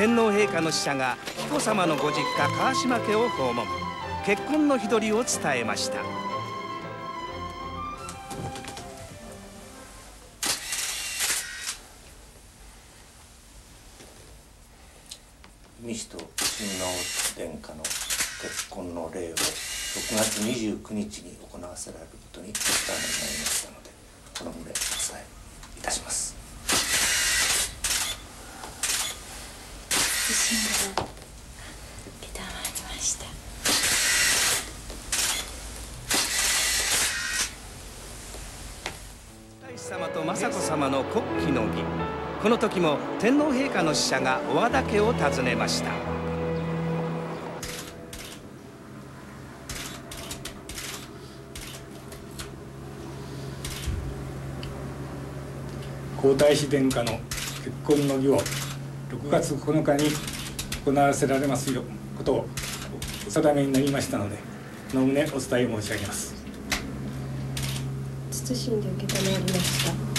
天皇陛下の使者が紀子さまのご実家川島家を訪問。結婚の日取りを伝えました。西と親王殿下の結婚の礼を6月29日に行わせられることにお伝えになりましたのでこの旨お伝えいたします地震が承りました。大師様と雅子さまの国旗の儀。この時も天皇陛下の使者が小和田家を訪ねました。皇太子殿下の結婚の儀を6月9日に行わせられますよことをお定めになりましたのでこの旨お伝え申し上げます。謹んで受け止めました